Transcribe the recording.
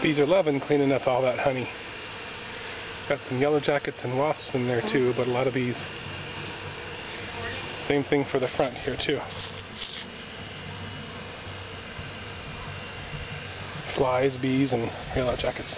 Bees are loving cleaning up all that honey. Got some yellow jackets and wasps in there too, but a lot of bees. Same thing for the front here too. Flies, bees, and yellow jackets.